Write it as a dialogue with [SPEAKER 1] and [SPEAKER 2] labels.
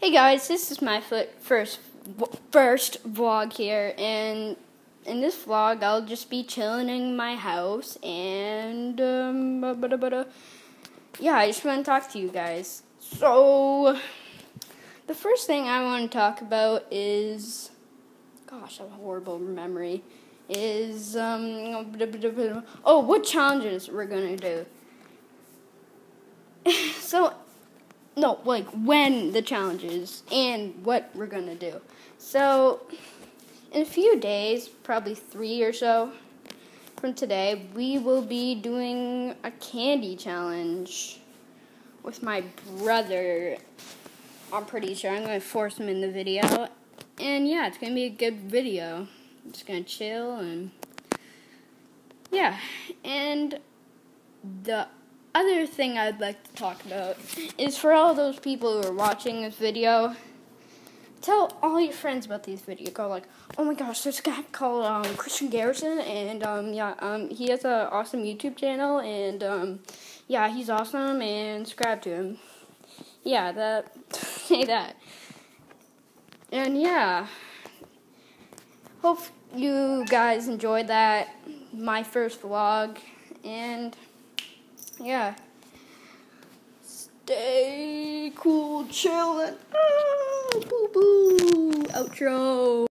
[SPEAKER 1] Hey guys, this is my first first vlog here, and in this vlog I'll just be chilling in my house, and um, yeah, I just want to talk to you guys. So the first thing I want to talk about is, gosh, I have a horrible memory. Is um, oh, what challenges we're gonna do. so no, like when the challenge is and what we're gonna do. So, in a few days, probably three or so from today, we will be doing a candy challenge with my brother. I'm pretty sure I'm gonna force him in the video, and yeah, it's gonna be a good video. I'm just gonna chill and yeah, and the other thing I'd like to talk about is for all those people who are watching this video, tell all your friends about these videos. Go like, oh my gosh, there's a guy called um, Christian Garrison, and um, yeah, um, he has an awesome YouTube channel, and um, yeah, he's awesome, and subscribe to him. Yeah, that say that, and yeah, hope you guys enjoyed that my first vlog, and yeah. Stay cool, chillin'. Ah, boo boo. Outro.